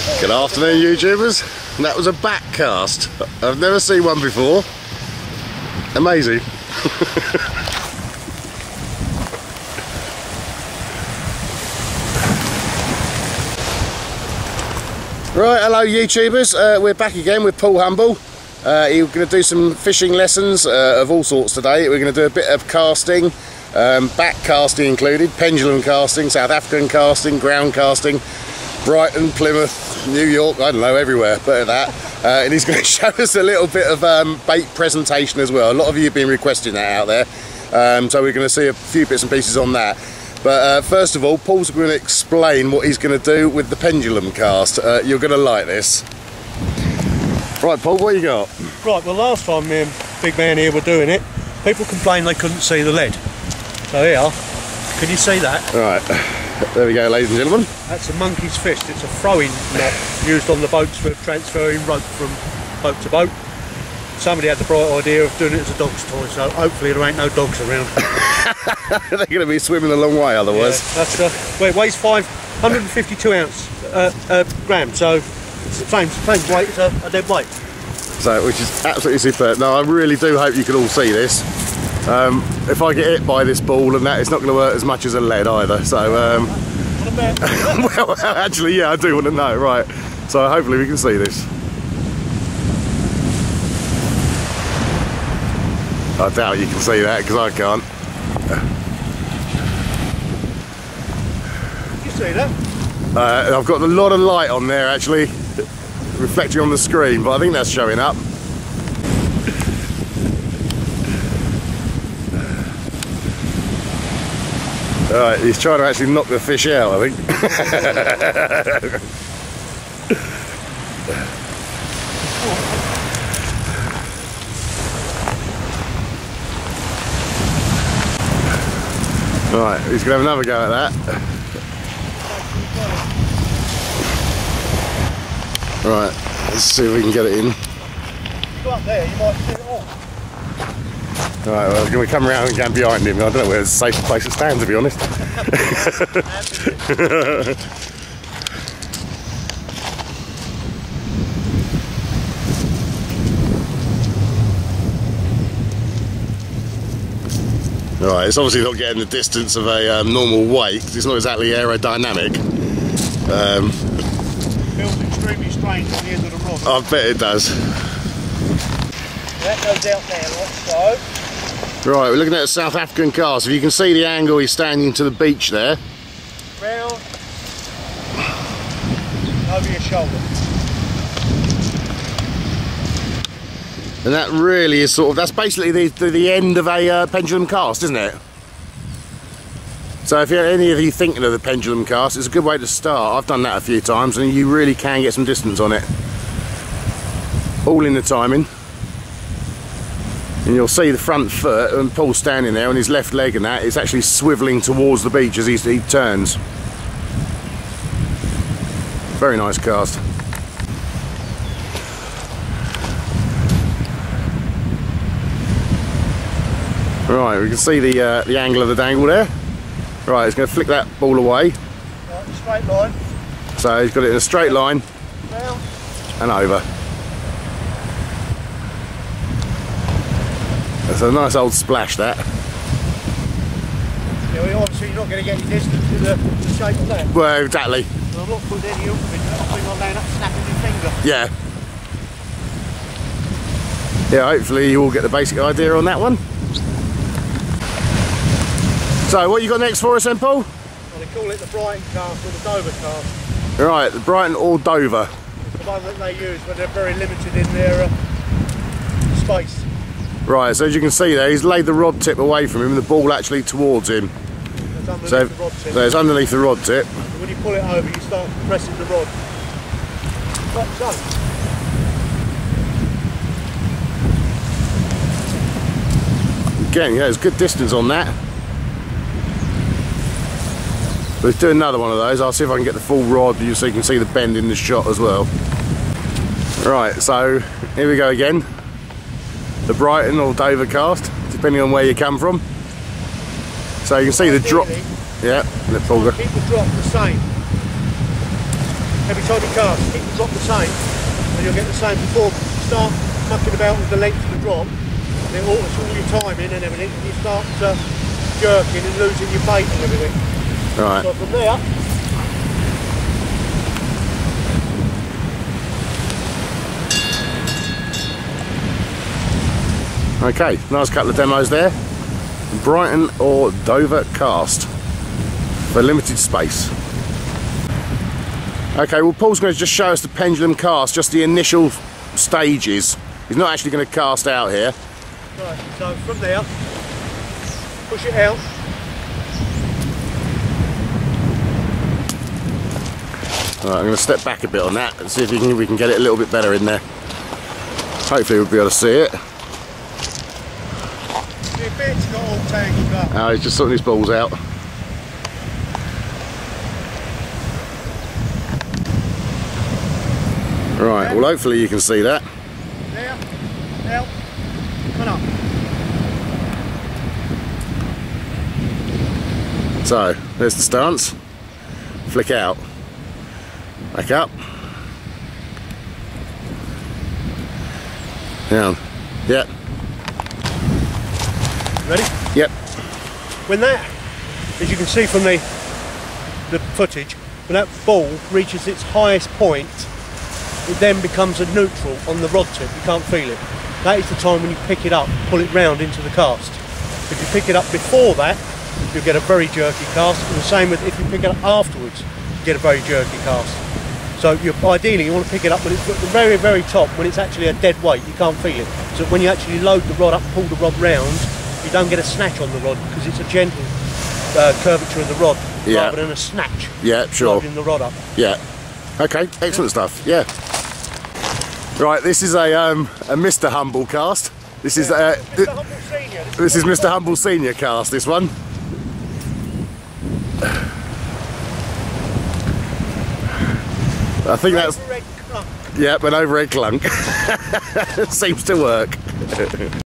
Good afternoon, YouTubers. That was a back cast. I've never seen one before. Amazing. right, hello, YouTubers. Uh, we're back again with Paul Humble. Uh, you're going to do some fishing lessons uh, of all sorts today. We're going to do a bit of casting, um, back casting included, pendulum casting, South African casting, ground casting, Brighton, Plymouth, New York, I don't know, everywhere, but that. Uh, and he's going to show us a little bit of um, bait presentation as well. A lot of you have been requesting that out there. Um, so we're going to see a few bits and pieces on that. But uh, first of all, Paul's going to explain what he's going to do with the pendulum cast. Uh, you're going to like this. Right, Paul, what you got? Right, well last time me and Big Man here were doing it, people complained they couldn't see the lead. So here, can you see that? Right, there we go, ladies and gentlemen. That's a monkey's fist. It's a throwing net used on the boats for transferring rope from boat to boat. Somebody had the bright idea of doing it as a dog's toy, so hopefully there ain't no dogs around. They're going to be swimming a long way otherwise. Yeah, that's uh, well, it weighs 552 ounce uh, uh, grams, so it's the same, same weight as a, a dead weight. So, which is absolutely superb. Now, I really do hope you can all see this. Um, if I get hit by this ball and that, it's not going to hurt as much as a lead either. So, um, well, actually, yeah, I do want to know. Right. So, hopefully, we can see this. I doubt you can see that because I can't. You see that? Uh, I've got a lot of light on there actually, reflecting on the screen, but I think that's showing up. Alright, he's trying to actually knock the fish out, I think. right, he's to have another go at that. Right, let's see if we can get it in. Go up there, you might see it all. Right, well, can to come around and get behind him. I don't know where it's a safer place to stand, to be honest. Right, it's obviously not getting the distance of a um, normal weight. 'cause It's not exactly aerodynamic. Um, feels extremely strange on the end of the rod. I bet it does. That goes out there, like so. Right, we're looking at a South African cast. If you can see the angle he's standing to the beach there. Round. Over your shoulder. And that really is sort of, that's basically the, the, the end of a uh, pendulum cast, isn't it? So if you're any of you thinking of the pendulum cast, it's a good way to start. I've done that a few times and you really can get some distance on it. All in the timing. And you'll see the front foot and Paul's standing there on his left leg and that, it's actually swivelling towards the beach as he, he turns. Very nice cast. Right, we can see the uh, the angle of the dangle there. Right, he's going to flick that ball away. Right, straight line. So he's got it in a straight line Round. and over. That's a nice old splash that. Yeah, well, obviously you're not going to get any distance with the, the shape of that. Well, exactly. So I'm not putting any oomph into it. I think I'll land up snapping your finger. Yeah. Yeah, hopefully you all get the basic idea on that one. So, what you got next for us then, Paul? Well, they call it the Brighton cast or the Dover cast. Right, the Brighton or Dover. It's the one that they use when they're very limited in their uh, space. Right, so as you can see there, he's laid the rod tip away from him and the ball actually towards him. So, the rod tip. so it's underneath the rod tip. When you pull it over, you start pressing the rod. Like so. Again, yeah, there's good distance on that. Let's do another one of those. I'll see if I can get the full rod so you can see the bend in the shot as well. Right, so here we go again. The Brighton or Dover cast, depending on where you come from. So you can see the drop. Yeah, Paul go. Keep the drop the same. every time you cast, it will drop the same, and you'll get the same before you start mucking about with the length of the drop. And it alters all your timing and everything, and you start uh, jerking and losing your bait and everything. Right. So from there, Okay, nice couple of demos there. Brighton or Dover cast for limited space. Okay, well Paul's going to just show us the pendulum cast, just the initial stages. He's not actually going to cast out here. right, so from there, push it out. All right, I'm going to step back a bit on that and see if we can, we can get it a little bit better in there. Hopefully we'll be able to see it. See if it's got all Oh, he's just sorting his balls out. Right, well hopefully you can see that. There, out, come up. So, there's the stance. Flick out. Back up. Down. Yep. Ready? Yep. When that, as you can see from the the footage, when that ball reaches its highest point, it then becomes a neutral on the rod tip. You can't feel it. That is the time when you pick it up, pull it round into the cast. If you pick it up before that, you'll get a very jerky cast. And the same with if you pick it up afterwards, you get a very jerky cast. So ideally you want to pick it up when it's at the very, very top, when it's actually a dead weight, you can't feel it. So when you actually load the rod up, pull the rod round, you don't get a snatch on the rod because it's a gentle uh, curvature of the rod Yeah. rather than a snatch Yeah, sure. loading the rod up. Yeah. Okay, excellent stuff. Yeah. Right, this is a um, a Mr. Humble cast. This is uh, Mr. th- Humble Senior, this is Mr. Humble Senior cast. This one. I think that's yep, an overhead clunk. Seems to work.